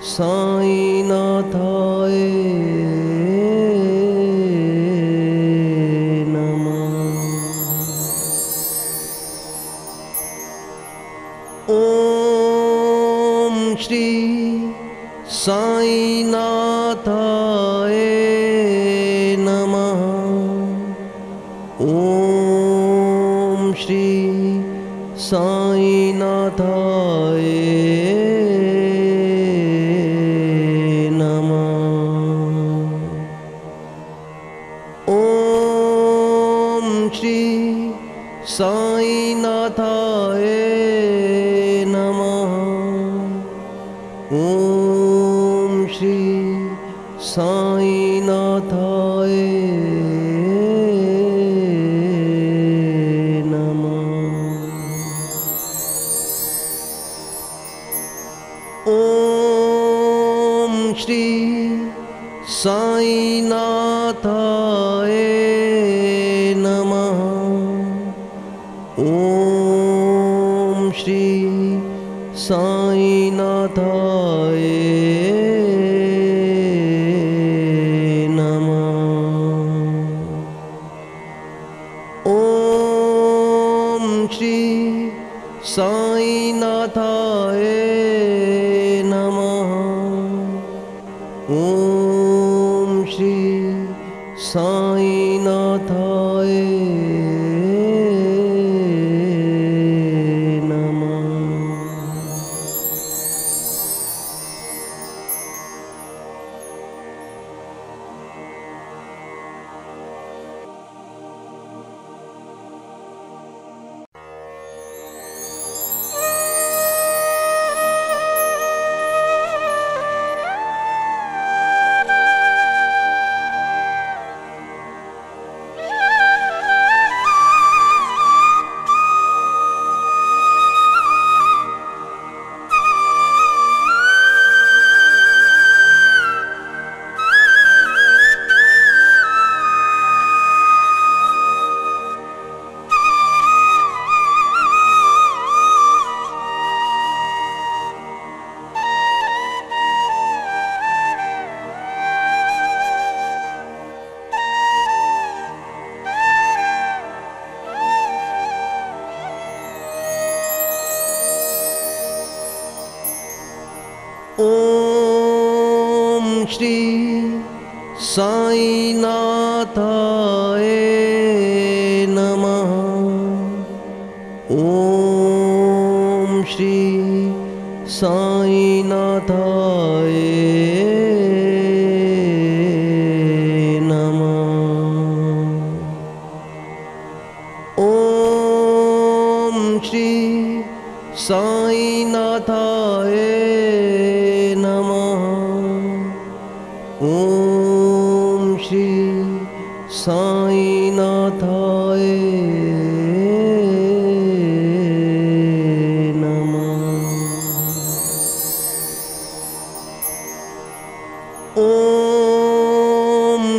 साई नाथाए ओम श्री साई नाथाए नमः। ओम श्री साई नाथाए ॐ श्री नमः। ॐ श्री साईनाथाय नमः। ॐ श्री साईनाथाय साई नाथाए नमः। ॐ श्री साई श्री साई साईनाथाय नमः। ॐ श्री साईनाथाय नमः। ॐ श्री साईनाथाय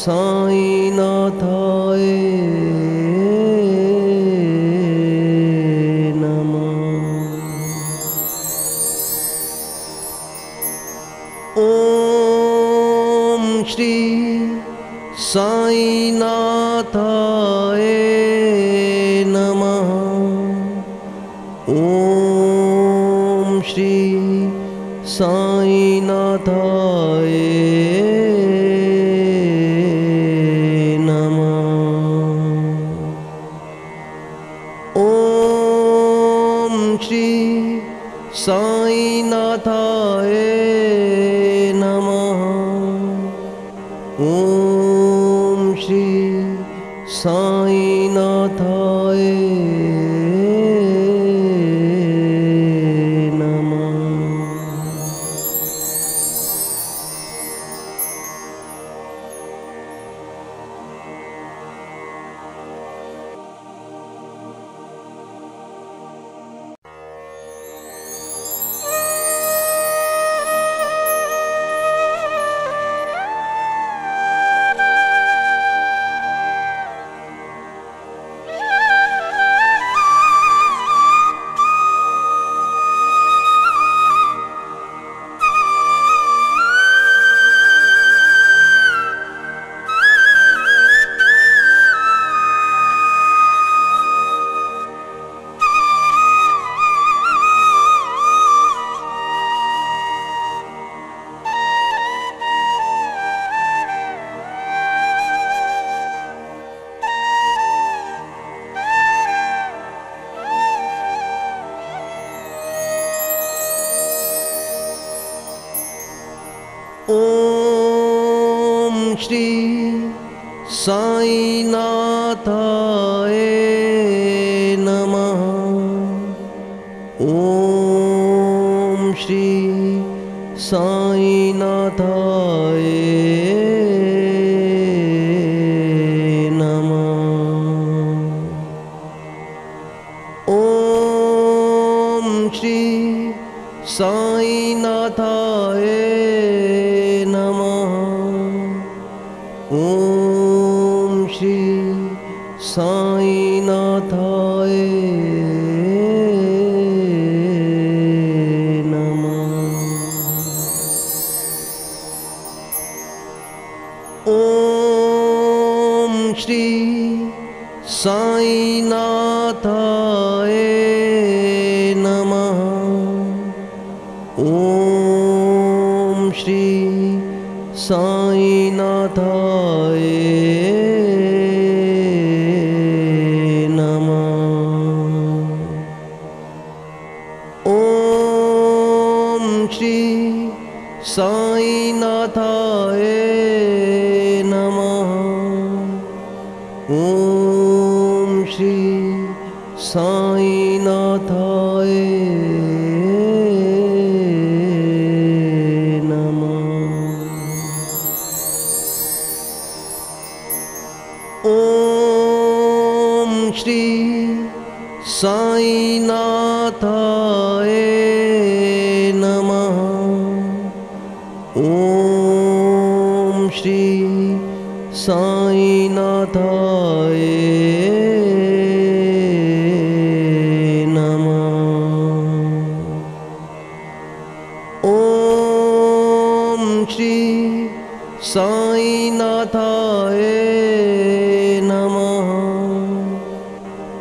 साई नाथ श्री साई नाथाए ॐ श्री साईनाथाय नमः। ॐ श्री साईनाथाय नमः। ॐ श्री साई ना थाए ओम श्री साई नाथाए नमः। ओम श्री साई नाथा ન થાય નમ ઓમ શ્રી સાંઈનાથાય નમ ઓમ શ્રી સાંઈનાથાય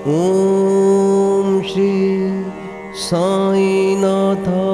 ॐ श्री साईनाथाय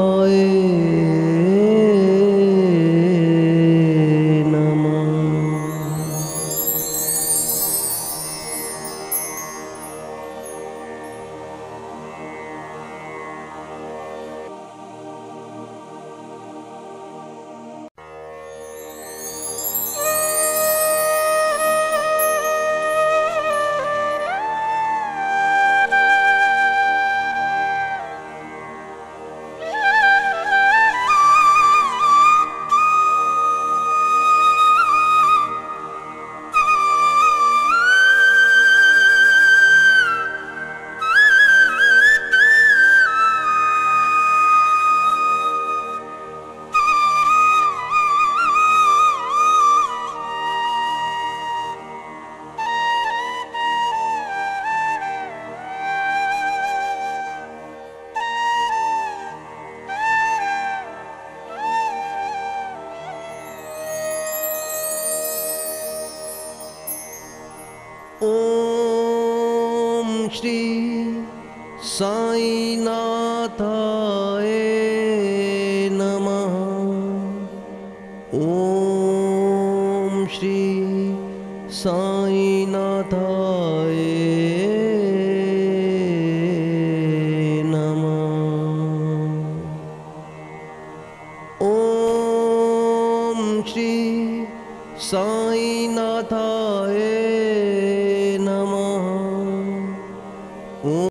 श्री साईनाथाय नमः। ॐ श्री साईनाथाय